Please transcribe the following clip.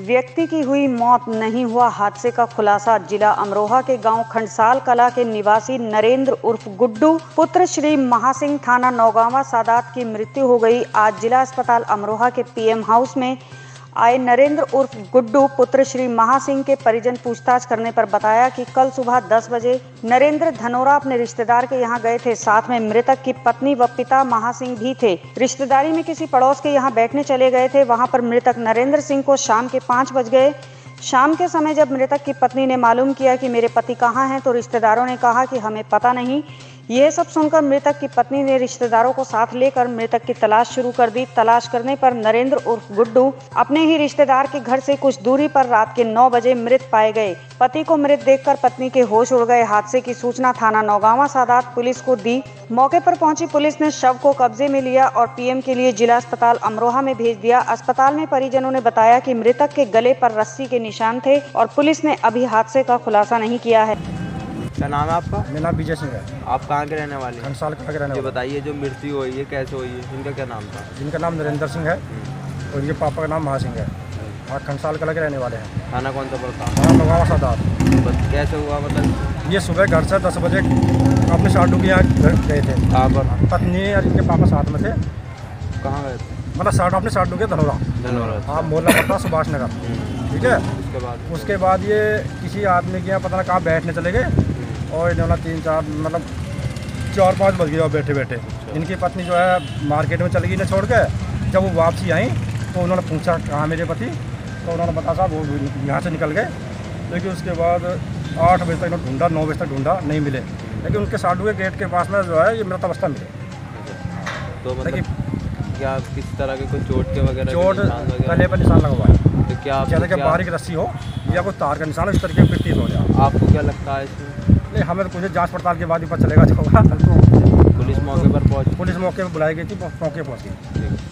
व्यक्ति की हुई मौत नहीं हुआ हादसे का खुलासा जिला अमरोहा के गाँव खंडसाल कला के निवासी नरेंद्र उर्फ़ गुड्डू। पुत्र श्री महासिंह थाना नौगावा सादात की मृत्यु हो गई। आज जिला अस्पताल अमरोहा के पीएम हाउस में आए नरेंद्र उर्फ़ गुड्डू पुत्र श्री महासिंह के परिजन पूछताछ करने पर बताया कि कल सुबह 10 बजे नरेंद्र धनोरा अपने रिश्तेदार के यहाँ गए थे। साथ में मृतक की पत्नी व पिता महासिंह भी थे। रिश्तेदारी में किसी पड़ोस के यहाँ बैठने चले गए थे। वहाँ पर मृतक नरेंद्र सिंह को शाम के पाँच बज गए। शाम के समय जब मृतक की पत्नी ने मालूम किया कि मेरे पति कहाँ हैं तो रिश्तेदारों ने कहा कि हमें पता नहीं यह सब सुनकर मृतक की पत्नी ने रिश्तेदारों को साथ लेकर मृतक की तलाश शुरू कर दी। तलाश करने पर नरेंद्र उर्फ़ गुड्डू अपने ही रिश्तेदार के घर से कुछ दूरी पर रात के 9 बजे मृत पाए गए। पति को मृत देखकर पत्नी के होश उड़ गए। हादसे की सूचना थाना नौगावा सादात पुलिस को दी। मौके पर पहुँची पुलिस ने शव को कब्जे में लिया और पीएम के लिए जिला अस्पताल अमरोहा में भेज दिया। अस्पताल में परिजनों ने बताया कि मृतक के गले पर रस्सी के निशान थे और पुलिस ने अभी हादसे का खुलासा नहीं किया है। क्या नाम है आपका? मेरा नाम विजय सिंह है। आप कहाँ के रहने वाले हैं? घनसाल के रहने ये बताइए जो मृत्यु हुई है कैसे हुई है? इनका क्या नाम था? जिनका नाम नरेंद्र सिंह है और इनके पापा का नाम महासिंह है। और खनसाल कला के रहने वाले हैं? थाना कौन सा पड़ता? हमारा नवावा सादात। कैसे हुआ मतलब ये सुबह घर से दस बजे अपने साडू के यहाँ घर गए थे। कहाँ पर? पत्नी और इनके पापा साथ में थे। कहाँ गए थे? मतलब साडू अपने साडू के धनौरा। धन्यवाद हाँ मोहल्ला पड़ता सुभाष नगर। ठीक है? उसके बाद? उसके बाद ये किसी आदमी के यहाँ पता ना कहाँ बैठने चले गए। और इन्होंने तीन चार मतलब चार पाँच बज गए बैठे बैठे। इनकी पत्नी जो है मार्केट में चली गई ना छोड़ के। जब वो वापसी आई तो उन्होंने पूछा कहाँ मेरे पति? तो उन्होंने बताया साहब वो यहाँ से निकल गए। लेकिन उसके बाद आठ बजे तक इन्होंने ढूंढा नौ बजे तक ढूंढा नहीं मिले। लेकिन उनके साडू के गेट के पास में जो है ये मृत अवस्था मिले तो लेकिन मतलब क्या किस तरह के कोई चोट के वगैरह चोट? गले पर निशान लगा हुआ है तो क्या जैसे कि रस्सी हो या कोई तार का निशान हो इस तरीके की प्रतीत हो जाए। आपको क्या लगता है इसमें? नहीं हमें तो कुछ जाँच पड़ताल के बाद ही पता चलेगा जो होगा पुलिस मौके पर पहुँच पुलिस मौके पर बुलाई गई थी मौके पर पहुँच।